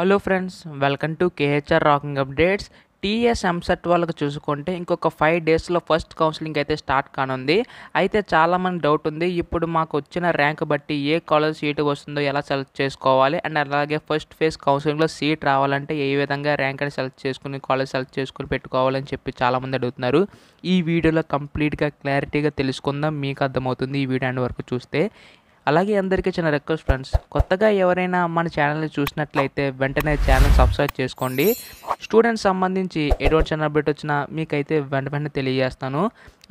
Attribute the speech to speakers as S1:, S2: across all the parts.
S1: Hello friends welcome to KHR rocking updates TS EAMCET వాళ్ళకి చూసుకుంటే ఇంకొక ఫైవ్ డేస్లో ఫస్ట్ కౌన్సిలింగ్ అయితే స్టార్ట్ కానుంది. అయితే చాలామంది డౌట్ ఉంది. ఇప్పుడు మాకు వచ్చిన ర్యాంక్ బట్టి ఏ కాలేజ్ సీటు వస్తుందో ఎలా సెలెక్ట్ చేసుకోవాలి? అండ్ అలాగే ఫస్ట్ ఫేజ్ కౌన్సిలింగ్లో సీట్ రావాలంటే ఏ విధంగా ర్యాంక్ అని సెలెక్ట్ చేసుకుని కాలేజ్ సెలెక్ట్ చేసుకుని పెట్టుకోవాలని చెప్పి చాలామంది అడుగుతున్నారు. ఈ వీడియోలో కంప్లీట్గా క్లారిటీగా తెలుసుకుందాం. మీకు అర్థమవుతుంది ఈ వీడియో అండ్ వరకు చూస్తే. అలాగే అందరికీ చిన్న రిక్వెస్ట్ ఫ్రెండ్స్ కొత్తగా ఎవరైనా మన ఛానల్ని చూసినట్లయితే వెంటనే ఛానల్ సబ్స్క్రైబ్ చేసుకోండి. స్టూడెంట్స్ సంబంధించి ఎటువంటి చిన్న అప్డేట్ వచ్చినా మీకైతే వెంట వెంటనే తెలియజేస్తాను.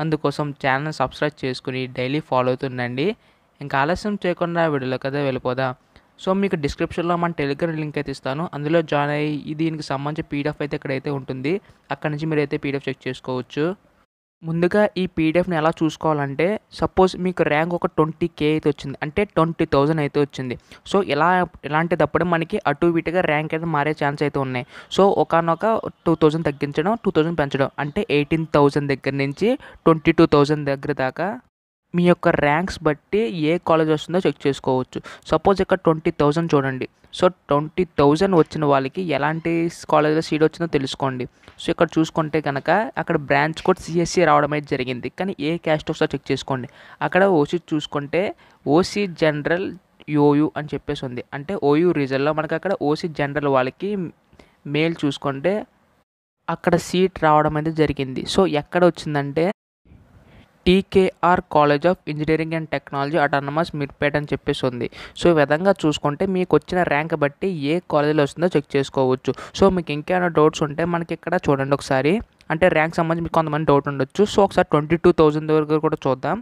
S1: అందుకోసం ఛానల్ని సబ్స్క్రైబ్ చేసుకుని డైలీ ఫాలో అవుతుండండి. ఇంకా ఆలస్యం చేయకుండా వీడియోలో కదా వెళ్ళిపోదా. సో మీకు డిస్క్రిప్షన్లో మన టెలిగ్రామ్ లింక్ అయితే ఇస్తాను. అందులో జాయిన్ అయ్యి దీనికి సంబంధించి పీడిఎఫ్ అయితే ఇక్కడైతే ఉంటుంది. అక్కడ నుంచి మీరు అయితే పీడిఎఫ్ చెక్ చేసుకోవచ్చు. ముందుగా ఈ పీడిఎఫ్ని ఎలా చూసుకోవాలంటే సపోజ్ మీకు ర్యాంక్ ఒక ట్వంటీ కే అయితే వచ్చింది అంటే ట్వంటీ థౌజండ్ అయితే వచ్చింది. సో ఇలా ఇలాంటిదప్పుడు మనకి అటు ఇటుగా ర్యాంక్ అయితే మారే ఛాన్స్ అయితే ఉన్నాయి. సో ఒకనొక టూ థౌజండ్ తగ్గించడం టూ థౌజండ్ పెంచడం అంటే ఎయిటీన్ థౌజండ్ దగ్గర నుంచి ట్వంటీ టూ థౌజండ్ దగ్గర దాకా మీ యొక్క ర్యాంక్స్ బట్టి ఏ కాలేజ్ వస్తుందో చెక్ చేసుకోవచ్చు. సపోజ్ ఇక్కడ ట్వంటీ థౌజండ్ చూడండి. సో ట్వంటీ థౌజండ్ వచ్చిన వాళ్ళకి ఎలాంటి కాలేజ్లో సీట్ వచ్చిందో తెలుసుకోండి. సో ఇక్కడ చూసుకుంటే కనుక అక్కడ బ్రాంచ్ కోడ్ సిఎస్సి రావడం అయితే జరిగింది. కానీ ఏ క్యాస్ట్ వస్తుందో చెక్ చేసుకోండి. అక్కడ ఓసీ చూసుకుంటే ఓసీ జనరల్ యోయు అని చెప్పేసి ఉంది. అంటే ఓయూ రీజన్లో మనకి అక్కడ ఓసీ జనరల్ వాళ్ళకి మేల్ చూసుకుంటే అక్కడ సీట్ రావడం అయితే జరిగింది. సో ఎక్కడ వచ్చిందంటే TKR college of engineering and technology autonomous Meerpet అని చెప్పేసి ఉంది సో ఈ విధంగా చూసుకుంటే మీకు వచ్చిన ర్యాంక్ బట్టి ఏ కాలేజీలో వస్తుందో చెక్ చేసుకోవచ్చు. సో మీకు ఇంకేమైనా డౌట్స్ ఉంటే మనకి ఇక్కడ చూడండి ఒకసారి. అంటే ర్యాంక్ సంబంధించి మీకు కొంతమంది డౌట్ ఉండొచ్చు. సో ఒకసారి ట్వంటీ టూ థౌజండ్ వరకు కూడా చూద్దాం.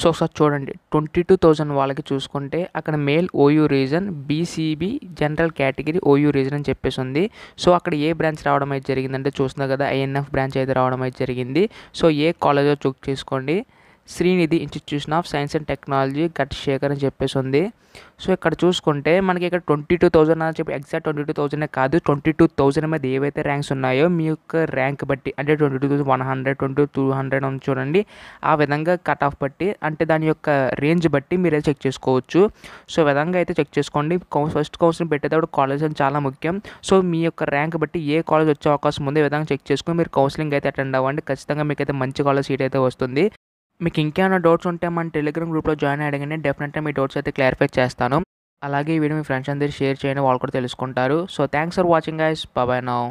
S1: సో ఒకసారి చూడండి. ట్వంటీ టూ థౌజండ్ వాళ్ళకి చూసుకుంటే అక్కడ male OU region BCB general category OU region అని చెప్పేసి ఉంది. సో అక్కడ ఏ బ్రాంచ్ రావడం అయితే జరిగిందంటే చూస్తున్నా కదా ఐఎన్ఎఫ్ బ్రాంచ్ అయితే రావడం అయితే జరిగింది. సో ఏ కాలేజో చెక్ చేసుకోండి. Sreenidhi institution of science and technology gut శేఖర్ అని చెప్పేసి ఉంది. సో ఇక్కడ చూసుకుంటే మనకి ఇక్కడ ట్వంటీ టూ థౌజండ్ అని చెప్పి ఎగ్జాక్ట్ ట్వంటీ టూ థౌజండ్ కాదు. ట్వంటీ టూ థౌజండ్ మీద ఏవైతే ర్యాంక్స్ ఉన్నాయో మీ యొక్క ర్యాంక్ బట్టి అంటే twenty two thousand one hundred twenty two hundred అని చూడండి. ఆ విధంగా కట్ ఆఫ్ బట్టి అంటే దాని యొక్క రేంజ్ బట్టి మీరే చెక్ చేసుకోవచ్చు. సో ఈ విధంగా అయితే చెక్ చేసుకోండి. ఫస్ట్ కౌన్సిలింగ్ పెట్టేటప్పుడు కాలేజ్ అని చాలా ముఖ్యం. సో మీ యొక్క ర్యాంక్ బట్టి ఏ కాలేజ్ వచ్చే అవకాశం ఉంది ఈ విధంగా చెక్ చేసుకుని మీరు కౌన్సిలింగ్ అయితే అటెండ్ అవ్వండి. ఖచ్చితంగా మీకు అయితే మంచి కాలేజ్ సీట్ అయితే వస్తుంది. మీకు ఇంకేమైనా డౌట్స్ ఉంటే మన టెలిగ్రామ్ గ్రూప్లో జాయిన్ అయ్యగానే డెఫినెట్గా మీ డౌట్స్ అయితే క్లారిఫై చేస్తాను. అలాగే ఈ వీడియో మీ ఫ్రెండ్స్ అందరికీ షేర్ చేయండి. వాళ్ళు కూడా తెలుసుకుంటారు. So thanks for watching guys bye bye now